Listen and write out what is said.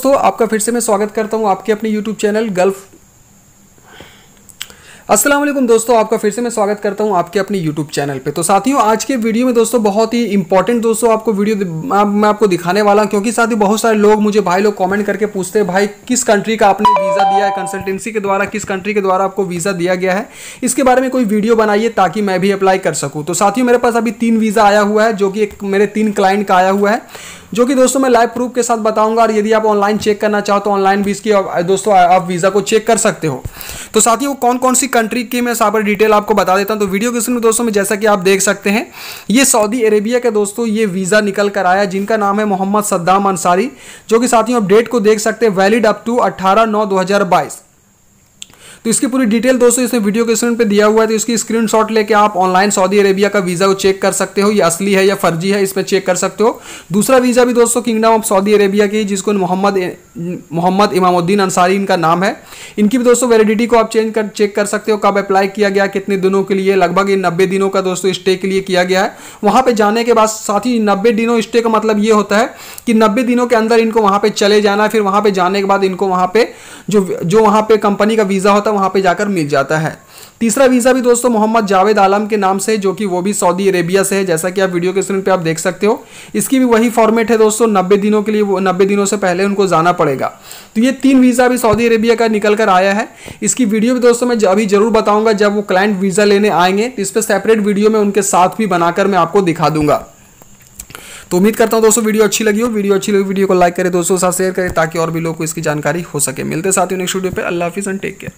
दोस्तों, आपका फिर से मैं स्वागत करता हूँ आपके अपने यूट्यूब चैनल गल्फ। अस्सलाम वालेकुम दोस्तों, आपका फिर से मैं स्वागत करता हूँ आपके अपने यूट्यूब चैनल पे। तो साथियों, आज के वीडियो में दोस्तों बहुत ही इंपॉर्टेंट दोस्तों आपको वीडियो मैं आपको दिखाने वाला हूँ, क्योंकि साथियों बहुत सारे लोग मुझे भाई लोग कमेंट करके पूछते हैं, भाई, किस कंट्री का आपने वीज़ा दिया है? कंसल्टेंसी के द्वारा, किस कंट्री के द्वारा आपको वीज़ा दिया गया है? इसके बारे में कोई वीडियो बनाइए ताकि मैं भी अप्लाई कर सकूँ। तो साथियों, मेरे पास अभी तीन वीज़ा आया हुआ है, जो कि एक मेरे तीन क्लाइंट का आया हुआ है। जो कि दोस्तों मैं लाइव प्रूफ के साथ बताऊँगा और यदि आप ऑनलाइन चेक करना चाहो तो ऑनलाइन भी इसकी दोस्तों आप वीज़ा को चेक कर सकते हो। तो साथ ही वो कौन कौन सी कंट्री की मैं साबर डिटेल आपको बता देता हूँ। तो वीडियो के में दोस्तों में जैसा कि आप देख सकते हैं, ये सऊदी अरेबिया के दोस्तों ये वीज़ा निकल कर आया, जिनका नाम है मोहम्मद सद्दाम अंसारी, जो कि साथियों आप डेट को देख सकते हैं वैलिड अप टू अट्ठारह नौ दो तो इसकी पूरी डिटेल दोस्तों इसमें वीडियो के स्क्रीन पर दिया हुआ है तो इसकी स्क्रीनशॉट लेके आप ऑनलाइन सऊदी अरेबिया का वीज़ा को चेक कर सकते हो, ये असली है या फर्जी है इसमें चेक कर सकते हो। दूसरा वीज़ा भी दोस्तों किंगडम ऑफ़ सऊदी अरेबिया की, जिसको मोहम्मद मोहम्मद इमामुद्दीन अंसारी इनका नाम है। इनकी भी दोस्तों वैलिडिटी को आप चेंज कर, चेक कर सकते हो, कब अप्लाई किया गया, कितने दिनों के लिए, लगभग नब्बे दिनों का दोस्तों स्टे के लिए किया गया है। वहाँ पर जाने के बाद साथ ही नब्बे दिनों स्टे का मतलब ये होता है कि नब्बे दिनों के अंदर इनको वहाँ पर चले जाना, फिर वहाँ पर जाने के बाद इनको वहाँ पर जो जो वहाँ पर कंपनी का वीज़ा होता है वहाँ पर जाकर मिल जाता है। तीसरा वीज़ा भी दोस्तों मोहम्मद जावेद आलम के नाम से, जो कि वो भी सऊदी अरेबिया से है, जैसा कि आप वीडियो के स्क्रीन पे आप देख सकते हो। इसकी भी वही फॉर्मेट है दोस्तों, नब्बे दिनों के लिए वो, नब्बे दिनों से पहले उनको जाना पड़ेगा। तो ये तीन वीज़ा भी सऊदी अरेबिया का निकल कर आया है। इसकी वीडियो भी दोस्तों मैं अभी ज़रूर बताऊँगा, जब वो क्लाइंट वीज़ा लेने आएँगे तो इस पर सेपरेट वीडियो में उनके साथ भी बनाकर मैं आपको दिखा दूँगा। तो उम्मीद करता हूँ दोस्तों वीडियो अच्छी लगी हो। वीडियो अच्छी लगी वीडियो को लाइक करें, दोस्तों के साथ शेयर करें, ताकि और भी लोग को इसकी जानकारी हो सके। मिलते साथ ही नेक्स्ट वीडियो पे। अल्लाह हाफिज़ एंड टेक केयर